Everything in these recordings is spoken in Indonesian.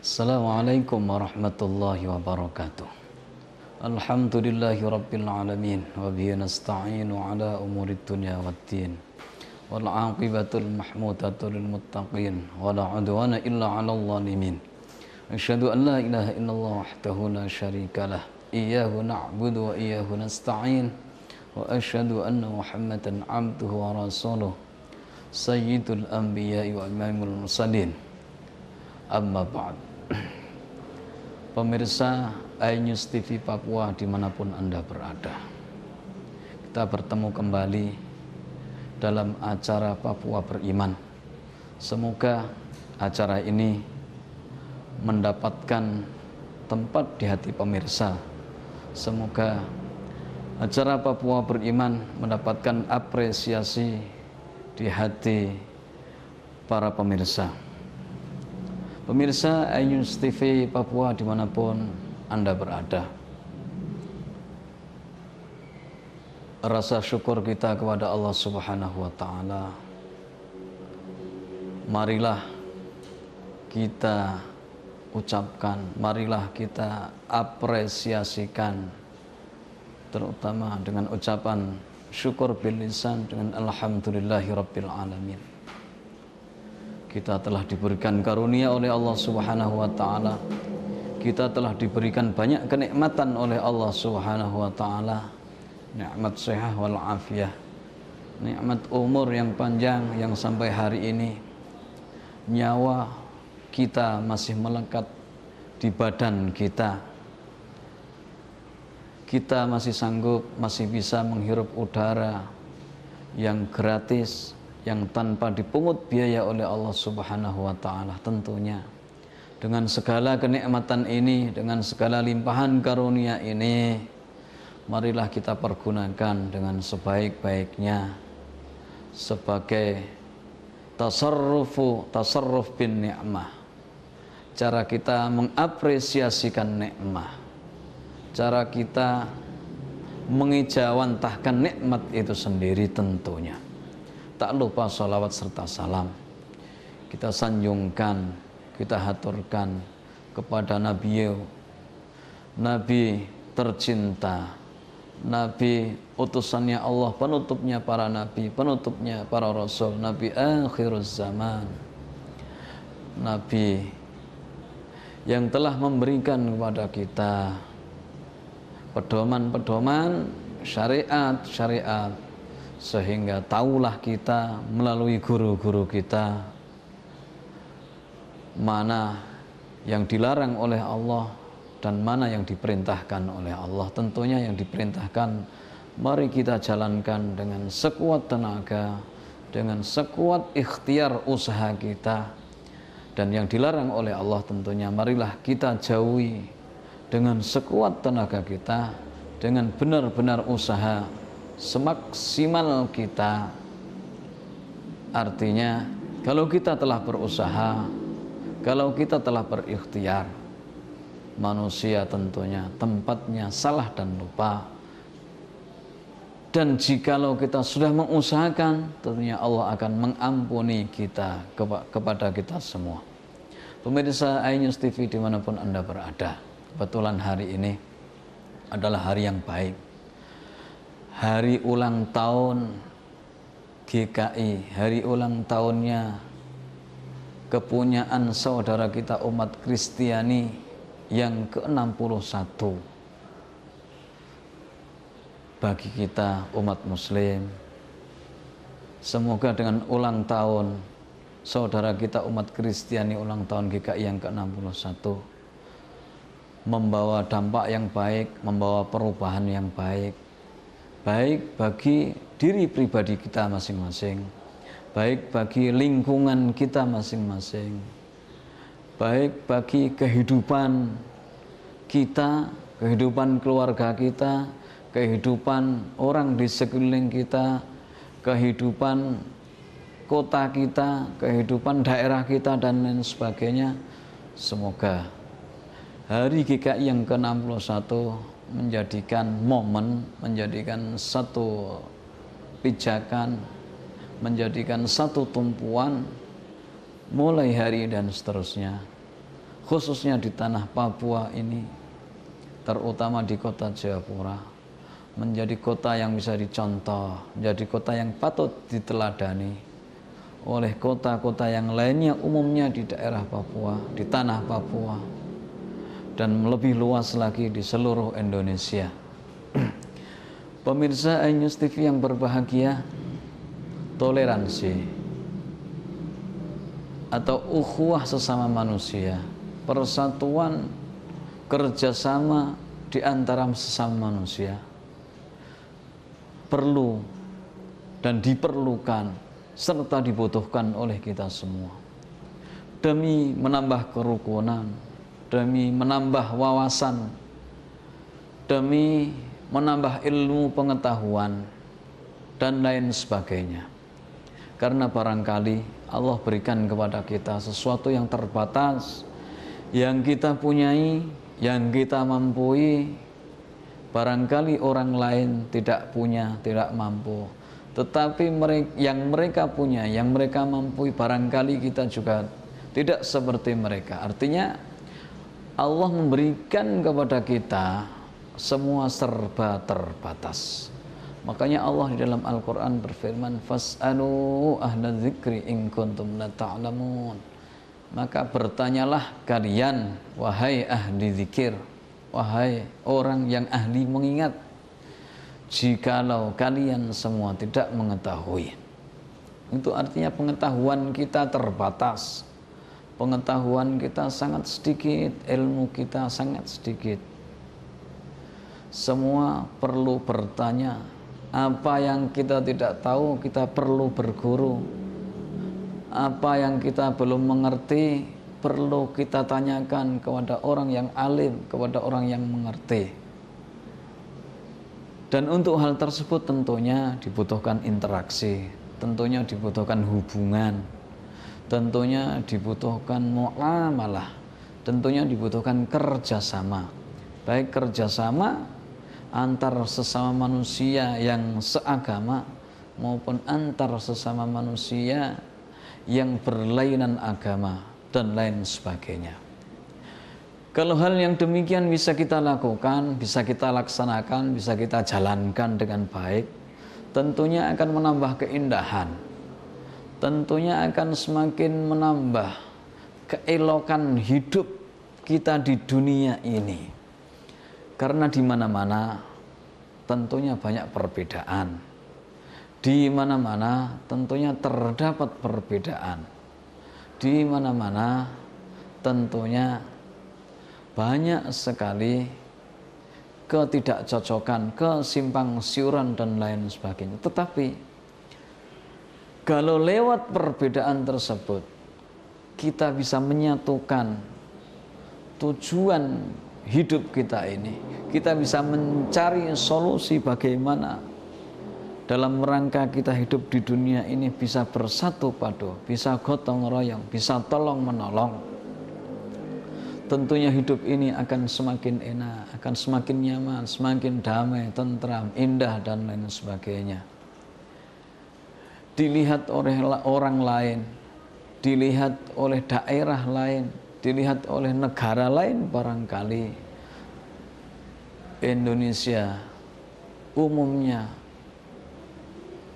Assalamualaikum warahmatullahi wabarakatuh. Alhamdulillahi rabbil wa bihi nasta'inu ala umuri dunya waddin. Wal aqibatul mahmudatu lil muttaqin wa la udwana illa 'alal zalimin. Asyhadu an la ilaha illallah wahdahu la syarika lah. Iyyahu na'budu wa iyyahu nasta'in. Wa asyhadu anna Muhammadan 'abduhu wa rasuluh. Sayyidul anbiya'i wa imamul mursalin. Amma ba'd Pemirsa iNews TV Papua di mana pun Anda berada Kita bertemu kembali dalam acara Papua Beriman. Semoga acara ini mendapatkan tempat di hati pemirsa. Semoga acara Papua Beriman mendapatkan apresiasi di hati para pemirsa Pemirsa iNews TV Papua di mana pun Anda berada. Rasa syukur kita kepada Allah Subhanahu wa Ta'ala. Marilah kita ucapkan, marilah kita apresiasikan Terutama dengan ucapan syukur bilisan dengan Alhamdulillahi Alamin kita telah diberikan karunia oleh Allah Subhanahu wa taala. Kita telah diberikan banyak kenikmatan oleh Allah Subhanahu wa taala. Nikmat sehat wal afiyah. Nikmat umur yang panjang yang sampai hari ini nyawa kita masih melekat di badan kita. Kita masih sanggup, masih bisa menghirup udara yang gratis, yang tanpa dipungut biaya oleh Allah Subhanahu wa taala tentunya. Dengan segala kenikmatan ini, dengan segala limpahan karunia ini, marilah kita pergunakan dengan sebaik-baiknya sebagai tasarrufu tasarruf bin ni'mah. Cara kita mengapresiasikan nikmah. Cara kita mengijawantahkan nikmat itu sendiri tentunya tak lupa salawat serta salam. Kita sanjungkan kita haturkan kepada Nabi Nabi tercinta Nabi utusannya Allah penutupnya para Nabi penutupnya para Rasul. Nabi akhir zaman. Nabi yang telah memberikan kepada kita pedoman-pedoman syariat-syariat sehingga tahulah kita melalui guru-guru kita mana yang dilarang oleh Allah dan mana yang diperintahkan oleh Allah. Tentunya yang diperintahkan mari kita jalankan dengan sekuat tenaga dengan sekuat ikhtiar usaha kita. Dan yang dilarang oleh Allah tentunya marilah kita jauhi dengan sekuat tenaga kita dengan benar-benar usaha semaksimal kita artinya kalau kita telah berusaha kalau kita telah berikhtiar manusia tentunya tempatnya salah dan lupa. Dan jikalau kita sudah mengusahakan tentunya Allah akan mengampuni kita kepada kita semua. Pemirsa iNews TV di mana pun anda berada kebetulan hari ini adalah hari yang baik hari ulang tahun GKI, hari ulang tahunnya kepunyaan saudara kita umat Kristiani yang ke-61. Bagi kita umat muslim semoga dengan ulang tahun saudara kita umat Kristiani ulang tahun GKI yang ke-61 membawa dampak yang baik, membawa perubahan yang baik baik bagi diri pribadi kita masing-masing, baik bagi lingkungan kita masing-masing, baik bagi kehidupan kita, kehidupan keluarga kita, kehidupan orang di sekeliling kita, kehidupan kota kita, kehidupan daerah kita dan lain sebagainya. Semoga hari GKI yang ke-61 menjadikan momen, menjadikan satu pijakan, menjadikan satu tumpuan mulai hari dan seterusnya. khususnya di tanah Papua ini, terutama di kota Jayapura, menjadi kota yang bisa dicontoh, menjadi kota yang patut diteladani oleh kota-kota yang lainnya umumnya di daerah Papua, di tanah Papua, dan lebih luas lagi di seluruh Indonesia. Pemirsa News TV yang berbahagia, toleransi atau ukhuwah sesama manusia, persatuan kerjasama di antara sesama manusia perlu dan diperlukan serta dibutuhkan oleh kita semua demi menambah kerukunan, demi menambah wawasan, demi menambah ilmu pengetahuan, dan lain sebagainya. Karena barangkali Allah berikan kepada kita sesuatu yang terbatas, yang kita punyai, yang kita mampu, barangkali orang lain tidak punya, tidak mampu. Tetapi yang mereka punya, yang mereka mampu, barangkali kita juga tidak seperti mereka. Artinya Allah memberikan kepada kita semua serba terbatas. Makanya Allah di dalam Al-Quran berfirman, Fas'alu ahla dzikri in kuntum la ta'lamun. Maka bertanyalah kalian, wahai ahli zikir, wahai orang yang ahli mengingat, jikalau kalian semua tidak mengetahui. Itu artinya pengetahuan kita terbatas. Pengetahuan kita sangat sedikit, ilmu kita sangat sedikit semua perlu bertanya. Apa yang kita tidak tahu, kita perlu berguru. Apa yang kita belum mengerti, perlu kita tanyakan kepada orang yang alim, kepada orang yang mengerti. Dan untuk hal tersebut tentunya dibutuhkan interaksi, tentunya dibutuhkan hubungan, tentunya dibutuhkan muamalah, tentunya dibutuhkan kerjasama. Baik kerjasama antar sesama manusia yang seagama maupun antar sesama manusia yang berlainan agama dan lain sebagainya. Kalau hal yang demikian bisa kita lakukan, bisa kita laksanakan, bisa kita jalankan dengan baik, tentunya akan menambah keindahan. Tentunya akan semakin menambah keelokan hidup kita di dunia ini. Karena di mana-mana tentunya banyak perbedaan. Di mana-mana tentunya terdapat perbedaan. Di mana-mana tentunya banyak sekali ketidakcocokan, kesimpang siuran dan lain sebagainya. Tetapi kalau lewat perbedaan tersebut kita bisa menyatukan tujuan hidup kita ini. Kita bisa mencari solusi bagaimana dalam rangka kita hidup di dunia ini bisa bersatu padu, bisa gotong royong, bisa tolong menolong. Tentunya hidup ini akan semakin enak, akan semakin nyaman, semakin damai, tentram, indah dan lain sebagainya. Dilihat oleh orang lain, dilihat oleh daerah lain, dilihat oleh negara lain barangkali. Indonesia umumnya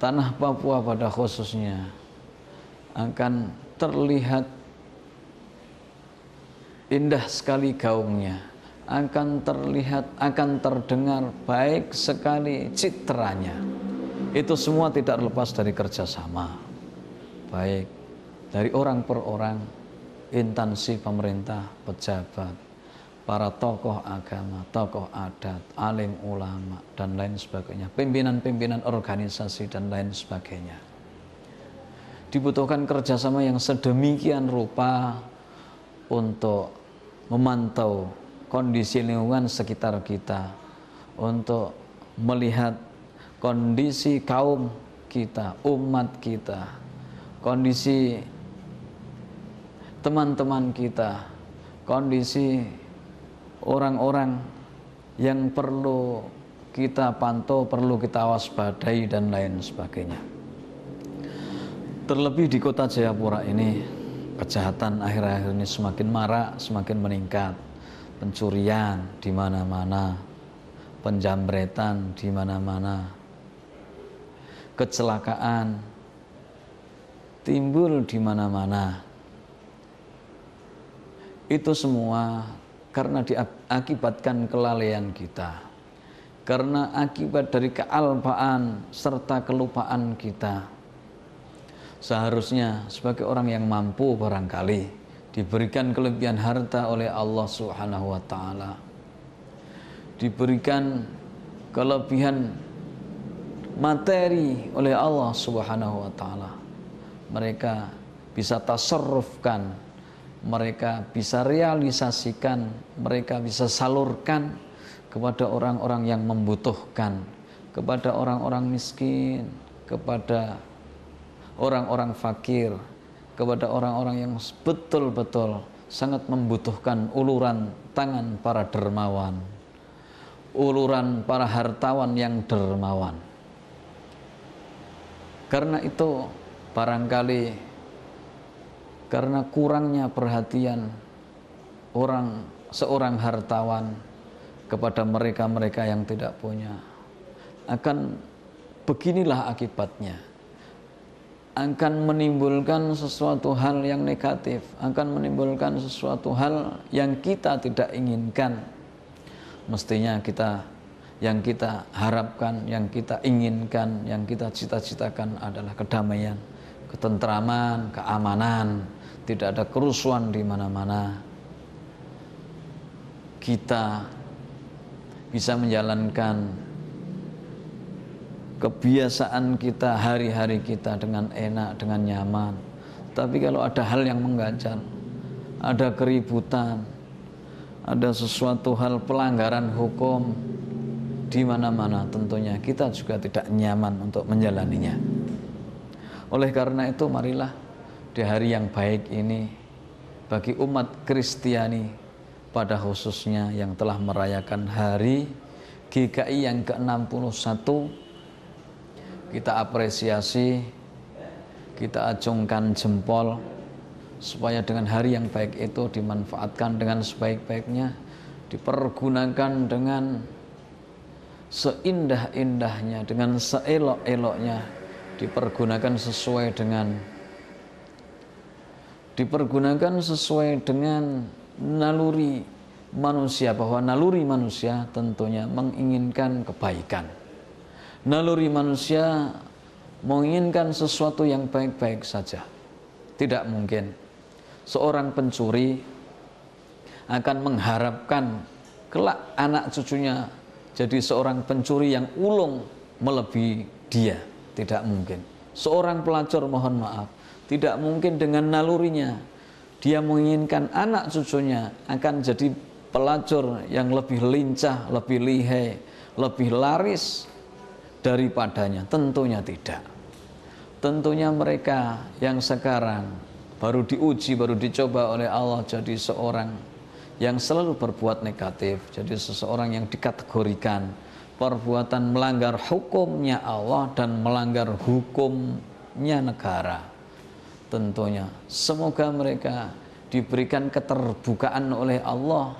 tanah Papua pada khususnya akan terlihat indah sekali gaungnya. Akan terlihat akan terdengar baik sekali citranya itu semua tidak lepas dari kerjasama baik dari orang per orang intansi pemerintah, pejabat, para tokoh agama, tokoh adat, alim ulama, dan lain sebagainya, pimpinan-pimpinan organisasi, dan lain sebagainya. Dibutuhkan kerjasama yang sedemikian rupa untuk memantau kondisi lingkungan sekitar kita, untuk melihat kondisi kaum kita, umat kita, kondisi teman-teman kita, kondisi orang-orang yang perlu kita pantau, perlu kita waspadai dan lain sebagainya. Terlebih di kota Jayapura ini, kejahatan akhir-akhir ini semakin marak, semakin meningkat. Pencurian di mana-mana, penjambretan di mana-mana, kecelakaan timbul di mana-mana. Itu semua karena diakibatkan kelalaian kita. Karena akibat dari kealpaan serta kelupaan kita. Seharusnya sebagai orang yang mampu barangkali diberikan kelebihan harta oleh Allah Subhanahu wa taala. Diberikan kelebihan materi oleh Allah Subhanahu wa taala. Mereka bisa tasarrufkan, mereka bisa realisasikan, mereka bisa salurkan kepada orang-orang yang membutuhkan, kepada orang-orang miskin, kepada orang-orang fakir, kepada orang-orang yang betul-betul sangat membutuhkan uluran tangan para dermawan, uluran para hartawan yang dermawan. Karena itu barangkali karena kurangnya perhatian orang seorang hartawan kepada mereka-mereka yang tidak punya. Akan beginilah akibatnya. Akan menimbulkan sesuatu hal yang negatif, akan menimbulkan sesuatu hal yang kita tidak inginkan. Mestinya kita yang kita harapkan, yang kita inginkan, yang kita cita-citakan adalah kedamaian, ketentraman, keamanan, tidak ada kerusuhan di mana-mana. Kita bisa menjalankan kebiasaan kita hari-hari kita dengan enak, dengan nyaman. Tapi kalau ada hal yang mengganjal, ada keributan, ada sesuatu hal pelanggaran hukum di mana-mana tentunya kita juga tidak nyaman untuk menjalaninya. Oleh karena itu marilah di hari yang baik ini bagi umat Kristiani pada khususnya yang telah merayakan hari GKI yang ke-61 kita apresiasi, kita acungkan jempol supaya dengan hari yang baik itu dimanfaatkan dengan sebaik-baiknya, dipergunakan dengan seindah-indahnya, dengan seelok-eloknya, dipergunakan sesuai dengan dipergunakan sesuai dengan naluri manusia bahwa naluri manusia tentunya menginginkan kebaikan naluri manusia menginginkan sesuatu yang baik-baik saja. Tidak mungkin seorang pencuri akan mengharapkan kelak anak cucunya jadi seorang pencuri yang ulung melebihi dia. Tidak mungkin. Seorang pelacur mohon maaf, tidak mungkin dengan nalurinya dia menginginkan anak cucunya akan jadi pelacur yang lebih lincah, lebih lihai, lebih laris daripadanya? Tentunya tidak. Tentunya mereka yang sekarang baru diuji, baru dicoba oleh Allah jadi seorang yang selalu berbuat negatif, jadi seseorang yang dikategorikan perbuatan melanggar hukumnya Allah dan melanggar hukumnya negara. Tentunya semoga mereka diberikan keterbukaan oleh Allah,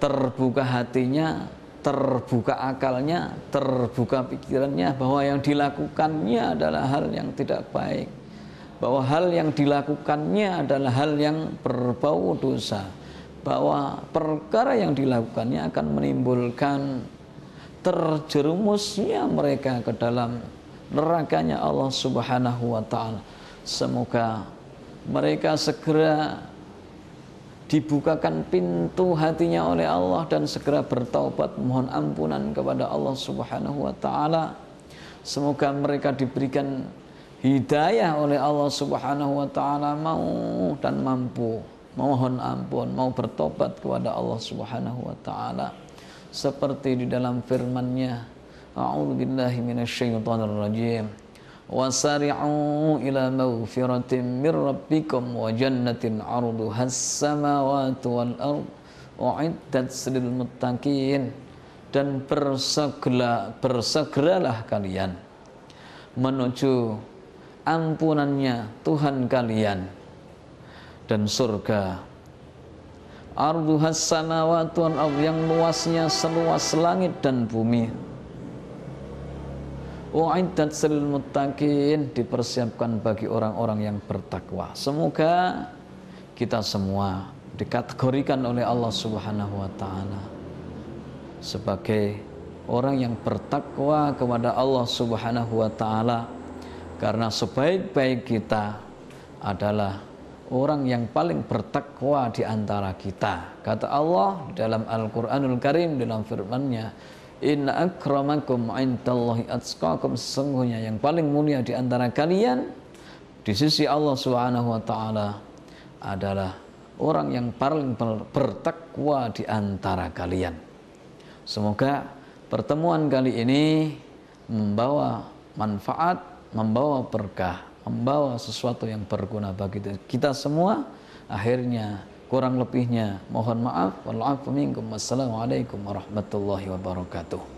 terbuka hatinya terbuka akalnya, terbuka pikirannya bahwa yang dilakukannya adalah hal yang tidak baik. Bahwa hal yang dilakukannya adalah hal yang berbau dosa. Bahwa perkara yang dilakukannya akan menimbulkan terjerumusnya mereka ke dalam nerakanya Allah Subhanahu wa taala. Semoga mereka segera dibukakan pintu hatinya oleh Allah dan segera bertaubat mohon ampunan kepada Allah Subhanahu wa taala. Semoga mereka diberikan hidayah oleh Allah Subhanahu wa taala mau dan mampu memohon ampun, mau bertobat kepada Allah Subhanahu wa taala. Seperti di dalam firman-Nya A'udzu billahi minasyaitonir rajim wasari'u ila mawfiratin min rabbikum wa jannatin 'arduha as-samawati wal ard u'iddat lil muttaqin. Dan bersegera bersegeralah kalian menuju ampunannya Tuhan kalian dan surga. Arduhas samawati yang luasnya seluas langit dan bumi. U'iddat silil muttaqin dipersiapkan bagi orang-orang yang bertakwa. Semoga kita semua dikategorikan oleh Allah Subhanahu wa taala sebagai orang yang bertakwa kepada Allah Subhanahu wa taala. Karena sebaik-baik kita adalah orang yang paling bertakwa di antara kita. Kata Allah dalam Al-Qur'anul Karim dalam firman-Nya, Inna akramakum indallahi atqakum sesungguhnya yang paling mulia di antara kalian di sisi Allah Subhanahu wa taala adalah orang yang paling bertakwa di antara kalian. Semoga pertemuan kali ini membawa manfaat, membawa berkah, membawa sesuatu yang berguna bagi kita semua. Akhirnya Kurang lebihnya mohon maaf. Wassalamualaikum warahmatullahi wabarakatuh.